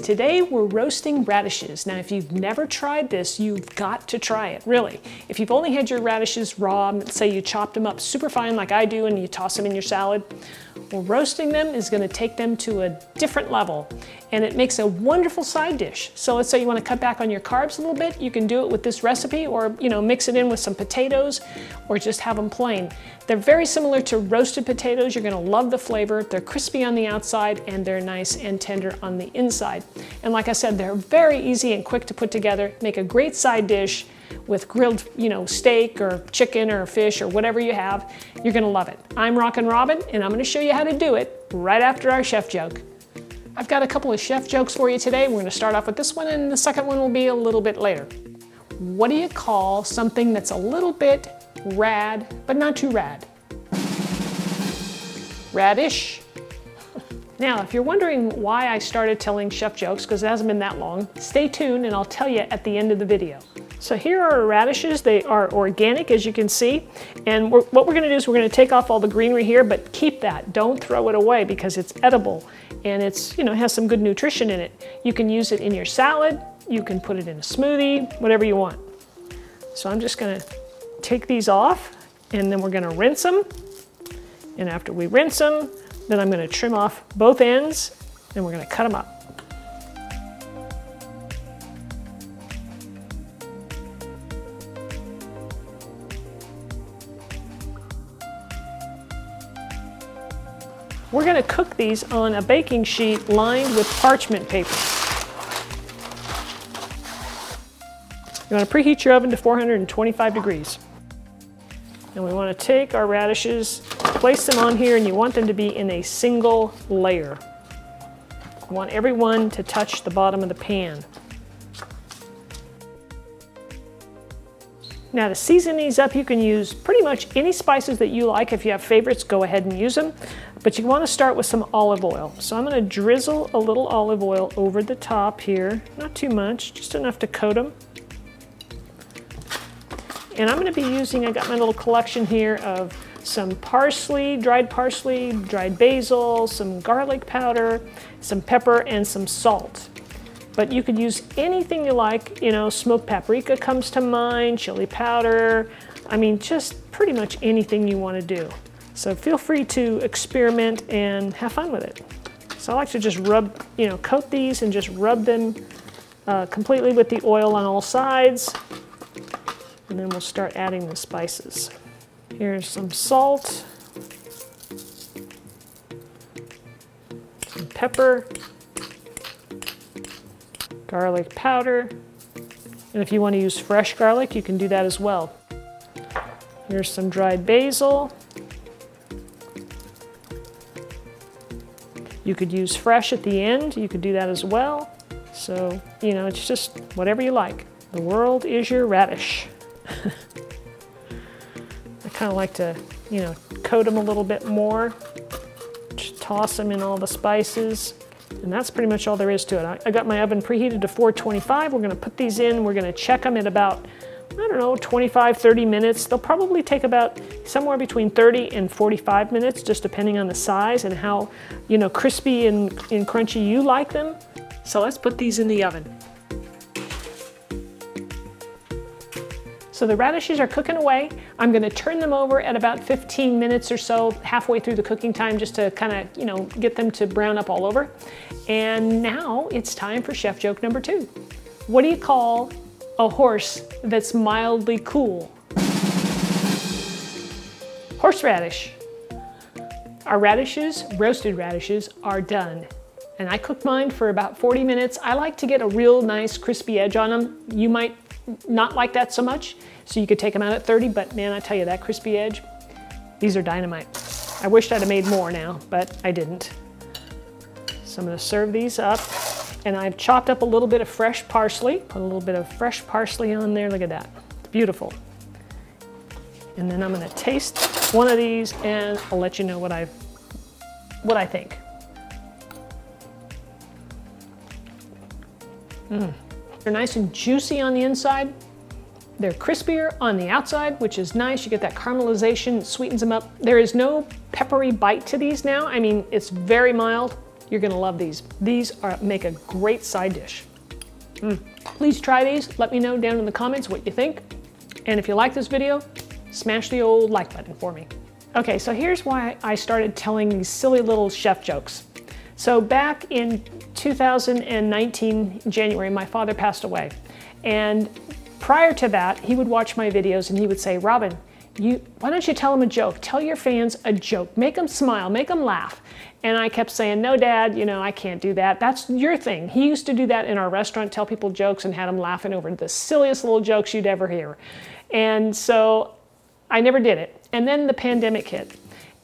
Today we're roasting radishes. Now if you've never tried this, you've got to try it, really. If you've only had your radishes raw, say you chopped them up super fine like I do and you toss them in your salad, roasting them is gonna take them to a different level and it makes a wonderful side dish. So let's say you wanna cut back on your carbs a little bit, you can do it with this recipe or you know mix it in with some potatoes or just have them plain. They're very similar to roasted potatoes. You're gonna love the flavor. They're crispy on the outside and they're nice and tender on the inside. And like I said, they're very easy and quick to put together, make a great side dish with grilled, you know, steak or chicken or fish or whatever you have. You're gonna love it. I'm Rockin' Robin and I'm gonna show you how to do it right after our chef joke. I've got a couple of chef jokes for you today. We're gonna start off with this one and the second one will be a little bit later. What do you call something that's a little bit rad, but not too rad? Radish. Now, if you're wondering why I started telling chef jokes, because it hasn't been that long, stay tuned and I'll tell you at the end of the video. So here are our radishes. They are organic, as you can see. And we're, what we're gonna do is we're gonna take off all the greenery here, but keep that. Don't throw it away because it's edible and it's, you know, has some good nutrition in it. You can use it in your salad. You can put it in a smoothie, whatever you want. So I'm just gonna take these off and then we're gonna rinse them. And after we rinse them, then I'm gonna trim off both ends and we're gonna cut them up. We're gonna cook these on a baking sheet lined with parchment paper. You wanna preheat your oven to 425 degrees. And we wanna take our radishes, place them on here, and you want them to be in a single layer. You want every one to touch the bottom of the pan. Now to season these up, you can use pretty much any spices that you like. If you have favorites, go ahead and use them. But you want to start with some olive oil. So I'm going to drizzle a little olive oil over the top here. Not too much, just enough to coat them. And I'm going to be using, I got my little collection here of some parsley, dried parsley, dried basil, some garlic powder, some pepper, and some salt. But you could use anything you like, you know, smoked paprika comes to mind, chili powder, I mean, just pretty much anything you want to do. So feel free to experiment and have fun with it. So I like to just rub, you know, coat these and just rub them uh, completely with the oil on all sides. And then we'll start adding the spices. Here's some salt, some pepper, garlic powder, and if you want to use fresh garlic, you can do that as well. Here's some dried basil. You could use fresh at the end, you could do that as well. So, you know, it's just whatever you like. The world is your radish. I kind of like to, you know, coat them a little bit more. Just toss them in all the spices. And that's pretty much all there is to it. I, got my oven preheated to 425. We're gonna put these in. We're gonna check them at about, I don't know, 25, 30 minutes. They'll probably take about somewhere between 30 and 45 minutes, just depending on the size and how, you know, crispy and, and crunchy you like them. So let's put these in the oven. So the radishes are cooking away. I'm gonna turn them over at about 15 minutes or so, halfway through the cooking time, just to kind of, you know, get them to brown up all over. And now it's time for chef joke number two. What do you call a horse that's mildly cool? Horseradish. Our radishes, roasted radishes, are done. And I cooked mine for about 40 minutes. I like to get a real nice crispy edge on them. You might not like that so much, so you could take them out at 30, but man, I tell you, that crispy edge, these are dynamite. I wished I'd have made more now, but I didn't. So I'm gonna serve these up, and I've chopped up a little bit of fresh parsley, put a little bit of fresh parsley on there, look at that, it's beautiful. And then I'm gonna taste one of these and I'll let you know what I, what I think. Mmm. They're nice and juicy on the inside. They're crispier on the outside, which is nice. You get that caramelization, sweetens them up. There is no peppery bite to these now. I mean, it's very mild. You're gonna love these. These are make a great side dish. Mm. Please try these. Let me know down in the comments what you think. And if you like this video, smash the old like button for me. Okay, so here's why I started telling these silly little chef jokes. So back in 2019, January, my father passed away. And prior to that, he would watch my videos and he would say, Robin, you, why don't you tell them a joke? Tell your fans a joke. Make them smile, make them laugh. And I kept saying, no, dad, you know, I can't do that. That's your thing. He used to do that in our restaurant, tell people jokes and had them laughing over the silliest little jokes you'd ever hear. And so I never did it. And then the pandemic hit.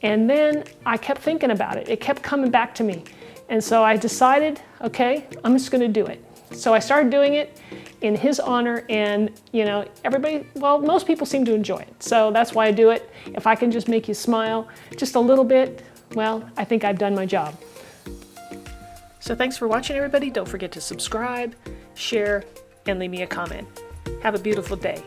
And then I kept thinking about it. It kept coming back to me. And so I decided, okay, I'm just going to do it. So I started doing it in his honor and you know everybody well most people seem to enjoy it. So that's why I do it. If I can just make you smile just a little bit well I think I've done my job. So thanks for watching everybody. Don't forget to subscribe share and leave me a comment. Have a beautiful day